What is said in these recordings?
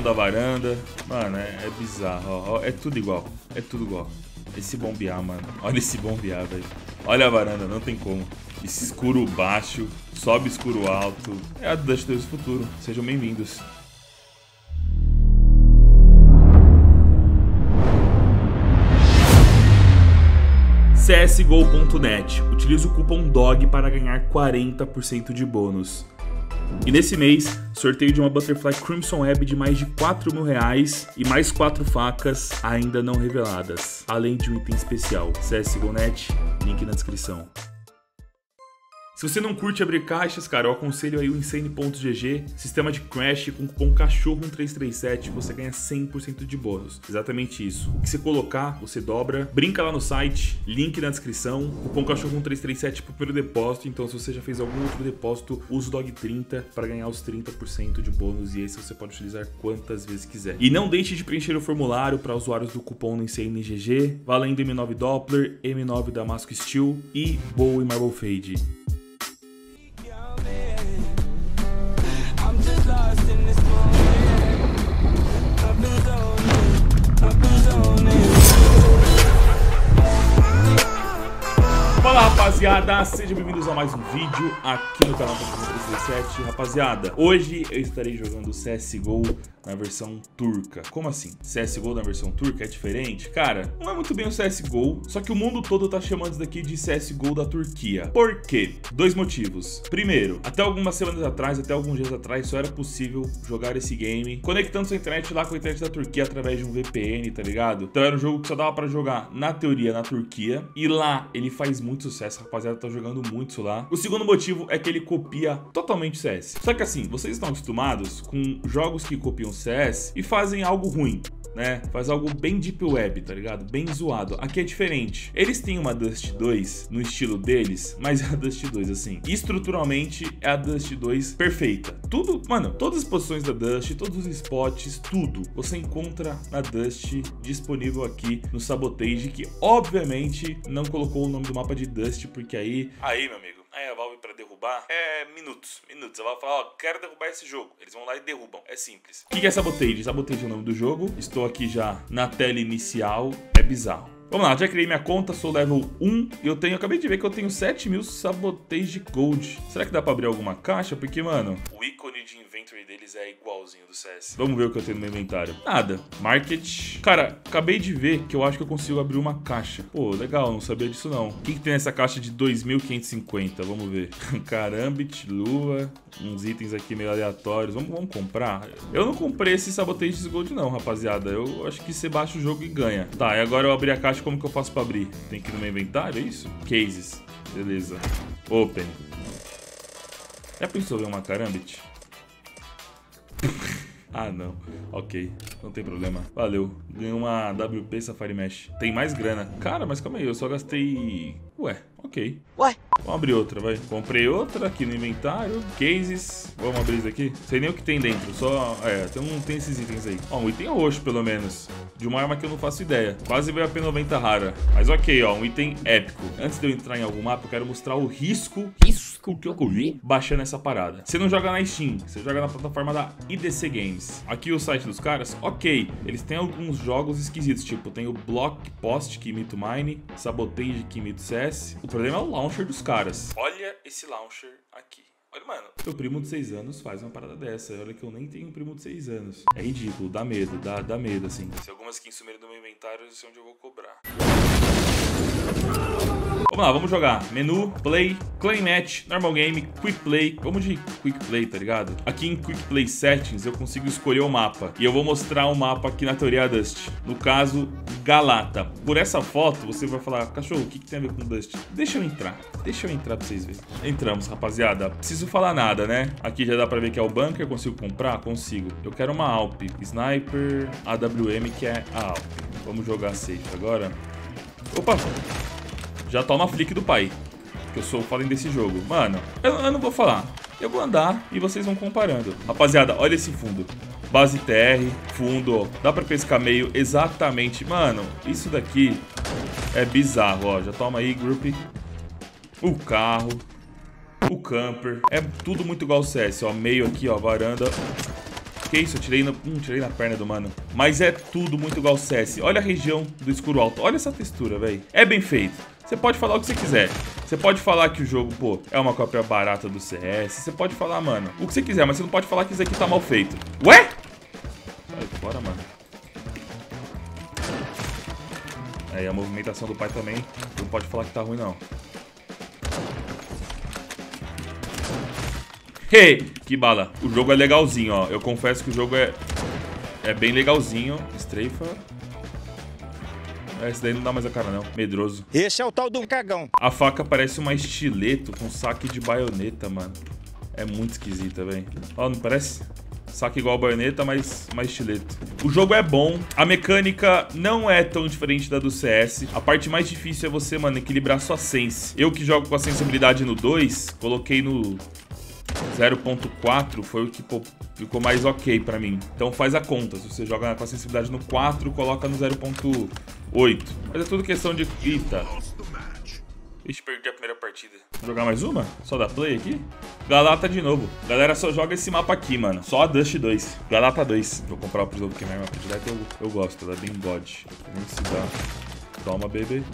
da varanda. Mano, é, é bizarro, ó, ó, É tudo igual. É tudo igual. Esse bombear, mano. Olha esse bombear, velho. Olha a varanda, não tem como. Esse escuro baixo, sobe escuro alto. É a Dust 2 do futuro. Sejam bem-vindos. CSGO.net. Utilize o cupom DOG para ganhar 40% de bônus. E nesse mês, sorteio de uma Butterfly Crimson Web de mais de 4 mil reais e mais 4 facas ainda não reveladas, além de um item especial. CSGO.net, link na descrição. Se você não curte abrir caixas, cara, eu aconselho aí o Insane.gg, sistema de crash com cupom cachorro1337, você ganha 100% de bônus. Exatamente isso. O que você colocar, você dobra. Brinca lá no site, link na descrição, cupom cachorro1337 pro primeiro depósito. Então, se você já fez algum outro depósito, use o DOG30 para ganhar os 30% de bônus e esse você pode utilizar quantas vezes quiser. E não deixe de preencher o formulário para usuários do cupom no InsaneGG, valendo M9 Doppler, M9 Damasco Steel e Bow e Marble Fade. Rapaziada, sejam bem-vindos a mais um vídeo aqui no canal da 337 Rapaziada, hoje eu estarei jogando CSGO na versão turca Como assim? CSGO na versão turca é diferente? Cara, não é muito bem o CSGO, só que o mundo todo tá chamando isso daqui de CSGO da Turquia Por quê? Dois motivos Primeiro, até algumas semanas atrás, até alguns dias atrás, só era possível jogar esse game Conectando sua internet lá com a internet da Turquia através de um VPN, tá ligado? Então era um jogo que só dava pra jogar, na teoria, na Turquia E lá ele faz muito sucesso, rapaziada tá jogando muito isso lá. O segundo motivo é que ele copia totalmente o CS. Só que assim, vocês estão acostumados com jogos que copiam CS e fazem algo ruim. Né? Faz algo bem deep web, tá ligado? Bem zoado. Aqui é diferente. Eles têm uma Dust 2 no estilo deles, mas é a Dust 2 assim. Estruturalmente é a Dust 2 perfeita. Tudo, mano, todas as posições da Dust, todos os spots, tudo você encontra na Dust disponível aqui no Sabotage, que obviamente não colocou o nome do mapa de Dust, porque aí, aí, meu amigo, Aí a Valve pra derrubar é minutos, minutos. A Valve fala, ó, quero derrubar esse jogo. Eles vão lá e derrubam. É simples. O que é Sabotage? Sabotage é o nome do jogo. Estou aqui já na tela inicial. É bizarro. Vamos lá, já criei minha conta, sou level 1 e eu tenho, acabei de ver que eu tenho 7 mil Sabotage Gold. Será que dá pra abrir alguma caixa? Porque, mano, o ícone de inventory deles é igualzinho do CS. Vamos ver o que eu tenho no meu inventário. Nada. Market. Cara, acabei de ver que eu acho que eu consigo abrir uma caixa. Pô, legal, não sabia disso não. O que, que tem nessa caixa de 2.550? Vamos ver. Carambit, lua, uns itens aqui meio aleatórios. Vamos, vamos comprar? Eu não comprei esse Sabotage Gold não, rapaziada. Eu acho que você baixa o jogo e ganha. Tá, e agora eu abri a caixa, como que eu faço pra abrir? Tem que ir no meu inventário, é isso? Cases. Beleza. Open. Já pensou ver uma Carambit? ah, não. Ok. Não tem problema. Valeu. Ganhei uma WP Safari Mesh. Tem mais grana. Cara, mas calma aí. Eu só gastei... Ué, ok. Ué? Vamos abrir outra, vai. Comprei outra aqui no inventário. Cases. Vamos abrir isso aqui. Sei nem o que tem dentro. Só... É, tem, um, tem esses itens aí. Ó, um item roxo, pelo menos. De uma arma que eu não faço ideia. Quase veio a P90 rara. Mas ok, ó. Um item épico. Antes de eu entrar em algum mapa, eu quero mostrar o risco... Risco que eu corri baixando essa parada. Você não joga na Steam. Você joga na plataforma da IDC Games. Aqui o site dos caras, ok. Eles têm alguns jogos esquisitos. Tipo, tem o Block Post, que imita o Mine. Sabotage, que imita o CS. O problema é o launcher dos caras. Olha esse launcher aqui. Olha, mano, meu primo de 6 anos faz uma parada dessa. Olha que eu nem tenho um primo de 6 anos. É ridículo, dá medo, dá, dá medo, assim. Se algumas skins sumirem do meu inventário, eu sei onde eu vou cobrar. Vamos lá, vamos jogar. Menu, play, claim match, normal game, quick play. Vamos de quick play, tá ligado? Aqui em quick play settings eu consigo escolher o mapa. E eu vou mostrar o mapa aqui na teoria Dust. No caso, Galata. Por essa foto, você vai falar, cachorro, o que, que tem a ver com Dust? Deixa eu entrar. Deixa eu entrar pra vocês verem. Entramos, rapaziada. Preciso falar nada, né? Aqui já dá pra ver que é o bunker. Consigo comprar? Consigo. Eu quero uma Alp. Sniper, AWM, que é a Alp. Vamos jogar safe agora. Opa! Já toma flick do pai. Que eu sou foda desse jogo. Mano, eu, eu, não vou falar. Eu vou andar e vocês vão comparando. Rapaziada, olha esse fundo. Base TR, fundo. Dá pra pescar meio exatamente. Mano, isso daqui é bizarro, ó. Já toma aí, group. O carro. O camper. É tudo muito igual ao CS, ó. Meio aqui, ó, varanda. Que isso, eu tirei, no, hum, tirei na perna do mano. Mas é tudo muito igual ao CS. Olha a região do escuro alto. Olha essa textura, velho. É bem feito. Você pode falar o que você quiser. Você pode falar que o jogo, pô, é uma cópia barata do CS. Você pode falar, mano, o que você quiser, mas você não pode falar que isso aqui tá mal feito. Ué? Sai fora, mano. Aí a movimentação do pai também não pode falar que tá ruim, não. Hey, que bala. O jogo é legalzinho, ó. Eu confesso que o jogo é, é bem legalzinho. Estreifa. Esse daí não dá mais a cara, não. Medroso. Esse é o tal do cagão. A faca parece uma estileto com saque de baioneta, mano. É muito esquisita, velho. Ó, não parece? Saque igual a baioneta, mas mais estileto. O jogo é bom. A mecânica não é tão diferente da do CS. A parte mais difícil é você, mano, equilibrar sua sense. Eu que jogo com a sensibilidade no 2, coloquei no 0.4 foi o que pô, ficou mais ok pra mim. Então faz a conta. Se você joga com a sensibilidade no 4, coloca no 0.8. Mas é tudo questão de... Eita. Ixi, perdi a primeira partida. Vou jogar mais uma? Só da play aqui? Galata de novo. Galera, só joga esse mapa aqui, mano. Só a Dust 2. Galata 2. Vou comprar o prisão porque minha mapa de eu, eu gosto. Ela é bem god. Nem se. Toma, baby.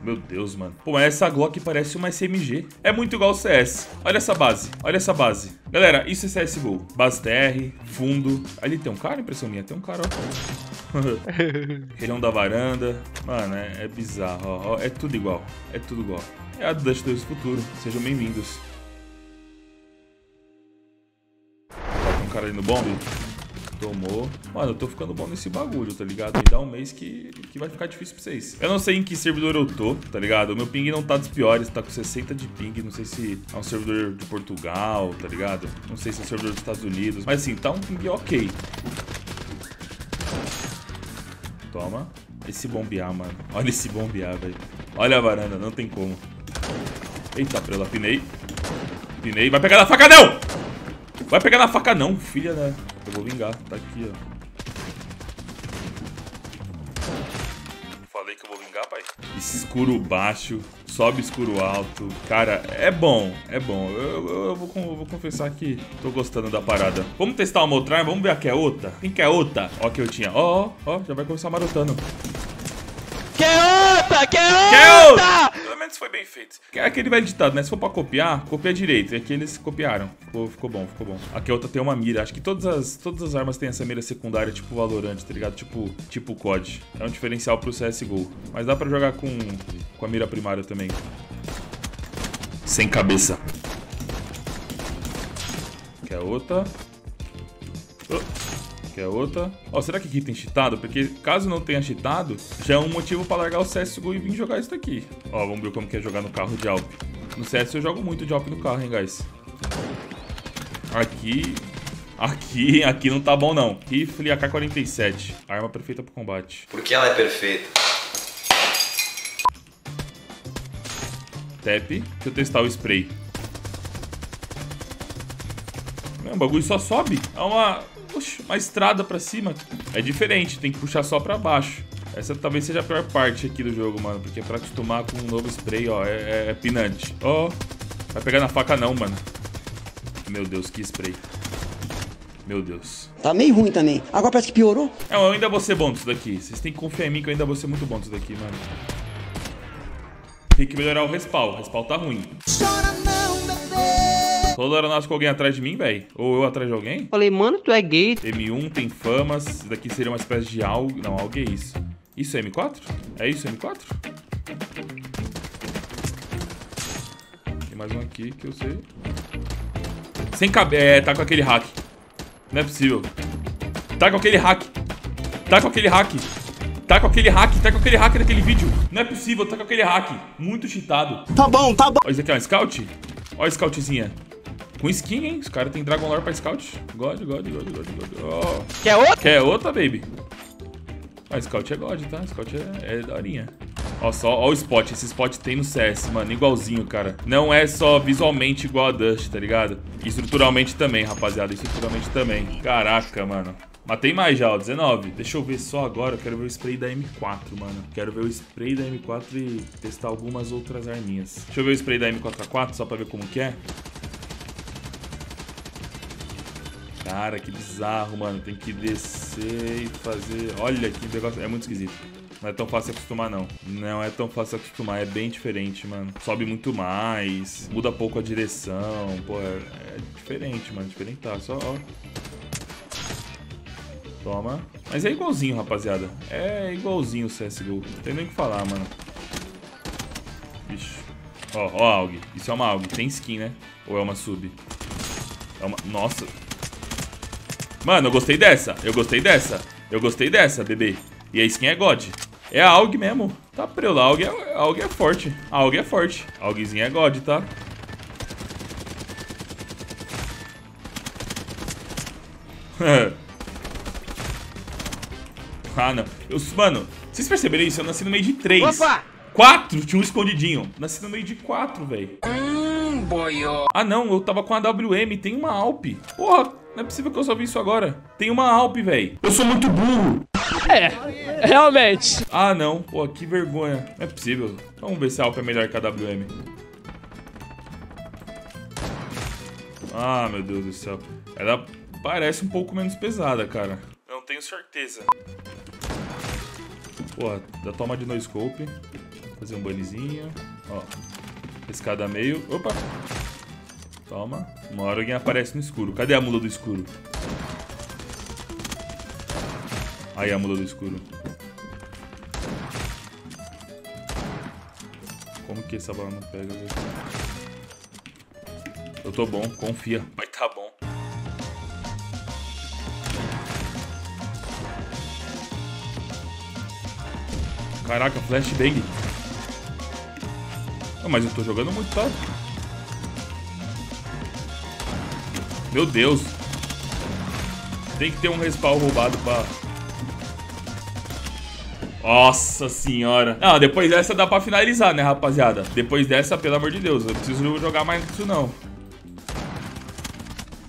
Meu Deus, mano. Pô, mas essa Glock parece uma SMG. É muito igual ao CS. Olha essa base. Olha essa base. Galera, isso é CSGO. Base TR, fundo. Ali tem um cara, impressão minha. Tem um cara, ó. Região da varanda. Mano, é, é bizarro, ó, ó. É tudo igual. É tudo igual. É a Dust 2 Futuro. Sejam bem-vindos. Tem um cara ali no bombe. Tomou. Mano, eu tô ficando bom nesse bagulho, tá ligado? Me dá um mês que, que vai ficar difícil pra vocês. Eu não sei em que servidor eu tô, tá ligado? O meu ping não tá dos piores, tá com 60 de ping. Não sei se é um servidor de Portugal, tá ligado? Não sei se é um servidor dos Estados Unidos. Mas assim, tá um ping ok. Toma. Esse bombear, mano. Olha esse bombear, velho. Olha a varanda, não tem como. Eita, prela, pinei. Pinei. Vai pegar na faca, não! Vai pegar na faca, não, filha da... Eu vou vingar. Tá aqui, ó. Falei que eu vou vingar, pai. Escuro baixo, sobe escuro alto. Cara, é bom, é bom. Eu, eu, eu, vou, eu vou, confessar que tô gostando da parada. Vamos testar uma outra arma? Vamos ver a que é outra? Quem que é outra? Ó que eu tinha. Ó, ó, ó, já vai começar marotando. Quer outra? Quer outra? Quer outra? Menos foi bem feito. É aquele velho ditado, né? Se for pra copiar, copia direito. E aqui eles copiaram. Ficou, ficou bom, ficou bom. Aqui a outra tem uma mira. Acho que todas as, todas as armas têm essa mira secundária, tipo Valorant, tá ligado? Tipo, tipo COD. É um diferencial pro CSGO. Mas dá pra jogar com, com a mira primária também. Sem cabeça. Quer outra? Oh. Quer outra? Ó, será que aqui tem cheatado? Porque caso não tenha cheatado, já é um motivo pra largar o CSGO e vir jogar isso daqui. Ó, vamos ver como que é jogar no carro de Alp. No CS eu jogo muito de Alp no carro, hein, guys. Aqui... Aqui, aqui não tá bom, não. Rifle AK-47. Arma perfeita pro combate. Porque ela é perfeita. Tap. Deixa eu testar o spray. o bagulho só sobe. É uma puxa, uma estrada pra cima. É diferente, tem que puxar só pra baixo. Essa talvez seja a pior parte aqui do jogo, mano. Porque pra acostumar com um novo spray, ó, é, é, é pinante. Ó, oh, vai pegar na faca não, mano. Meu Deus, que spray. Meu Deus. Tá meio ruim também. Agora parece que piorou. É, eu ainda vou ser bom disso daqui. Vocês têm que confiar em mim que eu ainda vou ser muito bom disso daqui, mano. Tem que melhorar o respawn. O respawn tá ruim. Chora não, Toda hora nasce com alguém atrás de mim, velho. Ou eu atrás de alguém. Falei, mano, tu é gay. M1 tem famas. Isso daqui seria uma espécie de algo. Não, algo é isso. Isso é M4? É isso, M4? Tem mais um aqui que eu sei. Sem cabeça. É, tá com aquele hack. Não é possível. Tá com aquele hack. Tá com aquele hack. Tá com aquele hack, tá com aquele hack daquele vídeo. Não é possível, tá com aquele hack. Muito cheatado. Tá bom, tá bom. Ó, isso aqui é um scout? Ó a scoutzinha. Com skin, hein? Os caras tem Dragon Lore pra Scout. God, God, God, God, God. Oh. Quer outra? Quer outra, baby? Ah, Scout é God, tá? Scout é, é daorinha. Ó, só, ó o spot. Esse spot tem no CS, mano. Igualzinho, cara. Não é só visualmente igual a Dust, tá ligado? Estruturalmente também, rapaziada. Estruturalmente também. Caraca, mano. Matei mais já, ó, 19. Deixa eu ver só agora, eu quero ver o spray da M4, mano. Quero ver o spray da M4 e testar algumas outras arminhas. Deixa eu ver o spray da M4A4, só pra ver como que é. Cara, que bizarro, mano. Tem que descer e fazer. Olha que negócio. É muito esquisito. Não é tão fácil acostumar, não. Não é tão fácil acostumar. É bem diferente, mano. Sobe muito mais. Muda pouco a direção. Pô, é, é diferente, mano. Diferente tá. Só, ó. Toma. Mas é igualzinho, rapaziada. É igualzinho o CSGO. Não tem nem o que falar, mano. Vixe. Ó, ó, AUG. Isso é uma AUG. Tem skin, né? Ou é uma sub? É uma... Nossa. Mano, eu gostei dessa. Eu gostei dessa. Eu gostei dessa, bebê. E a skin é God. É a AUG mesmo. Tá preula. A AUG é, a AUG é forte. A AUG é forte. A AUGzinha é God, tá? ah, não. Eu, mano, vocês perceberam isso? Eu nasci no meio de três. Opa! Quatro tinha um escondidinho. Nasci no meio de quatro, velho. Hum, boiô. Ah, não. Eu tava com a WM. Tem uma Alp. Porra, não é possível que eu só vi isso agora. Tem uma Alp, velho. Eu sou muito burro. É, realmente. Ah, não. Pô, que vergonha. Não é possível. Vamos ver se a Alp é melhor que a WM. Ah, meu Deus do céu. Ela parece um pouco menos pesada, cara. Não tenho certeza. Porra, dá toma de no scope. Fazer um bannizinho. Ó. Escada meio. Opa! Toma. Uma hora alguém aparece no escuro. Cadê a mula do escuro? Aí a mula do escuro. Como que essa bala não pega? Eu tô bom, confia. Vai tá bom. Caraca, flashbang. Mas eu tô jogando muito, tá? Meu Deus. Tem que ter um respawn roubado pra... Nossa senhora. Não, depois dessa dá pra finalizar, né, rapaziada? Depois dessa, pelo amor de Deus, eu preciso jogar mais disso não.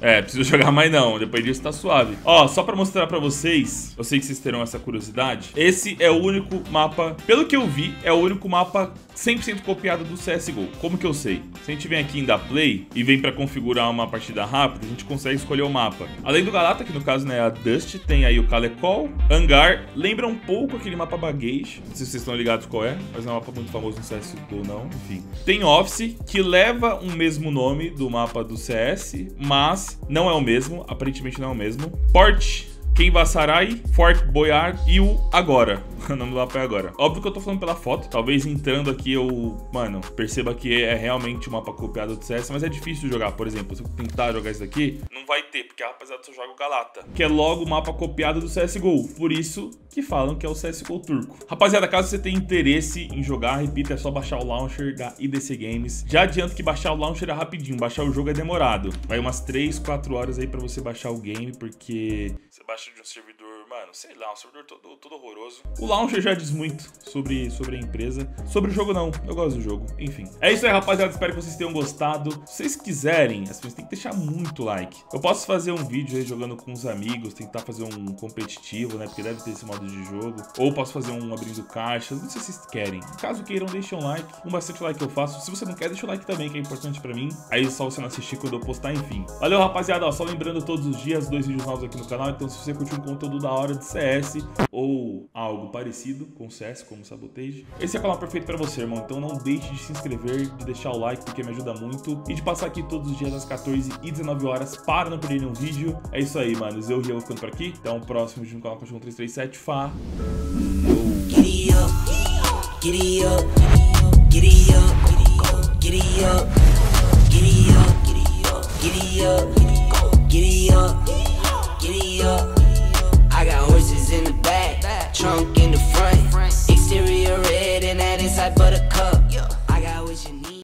É, preciso jogar mais não, depois disso tá suave. Ó, só pra mostrar pra vocês, eu sei que vocês terão essa curiosidade, esse é o único mapa, pelo que eu vi, é o único mapa 100% copiado do CSGO. Como que eu sei? Se a gente vem aqui em da Play e vem pra configurar uma partida rápida, a gente consegue escolher o mapa. Além do Galata, que no caso né, é a Dust, tem aí o Calecol, Hangar, lembra um pouco aquele mapa Baguette, não sei se vocês estão ligados qual é, mas é um mapa muito famoso no CSGO não, enfim. Tem Office, que leva o mesmo nome do mapa do CS, mas não é o mesmo, aparentemente não é o mesmo. Port, Quem Vassarai, Fort Boyard e o Agora. O nome do mapa é Agora. Óbvio que eu tô falando pela foto. Talvez entrando aqui eu, mano, perceba que é realmente um mapa copiado do CS, mas é difícil jogar. Por exemplo, se eu tentar jogar isso daqui, não vai ter, porque a rapaziada só joga o Galata. Que é logo o mapa copiado do CSGO. Por isso que falam que é o CSGO turco. Rapaziada, caso você tenha interesse em jogar, repita, é só baixar o launcher da IDC Games. Já adianto que baixar o launcher é rapidinho, baixar o jogo é demorado. Vai umas 3, 4 horas aí pra você baixar o game, porque você baixa de um servidor, mano, sei lá, um servidor todo, todo horroroso. O launcher já diz muito sobre, sobre a empresa. Sobre o jogo não, eu gosto do jogo. Enfim. É isso aí, rapaziada, espero que vocês tenham gostado. Se vocês quiserem, as pessoas têm que deixar muito like. Eu posso fazer um vídeo aí jogando com os amigos, tentar fazer um competitivo, né, porque deve ter esse modo de jogo. Ou posso fazer um abrindo caixas, não sei se vocês querem. Caso queiram, deixem um like. Um bastante like eu faço. Se você não quer, deixa o like também, que é importante pra mim. Aí é só você não assistir quando eu postar, enfim. Valeu, rapaziada, ó, só lembrando todos os dias, dois vídeos novos aqui no canal. Então se você curtiu um conteúdo da hora de CS ou algo parecido com CS, como Sabotage, esse é o canal perfeito pra você, irmão. Então não deixe de se inscrever, de deixar o like, porque me ajuda muito. E de passar aqui todos os dias às 14 e 19 horas para não perder nenhum vídeo. É isso aí, mano. Eu e vou ficando por aqui. Até o próximo vídeo no canal Cachorro 337. Fá. Giddy up, giddy up, giddy up, giddy up, giddy up, trunk in the front. Exterior red and that inside buttercup.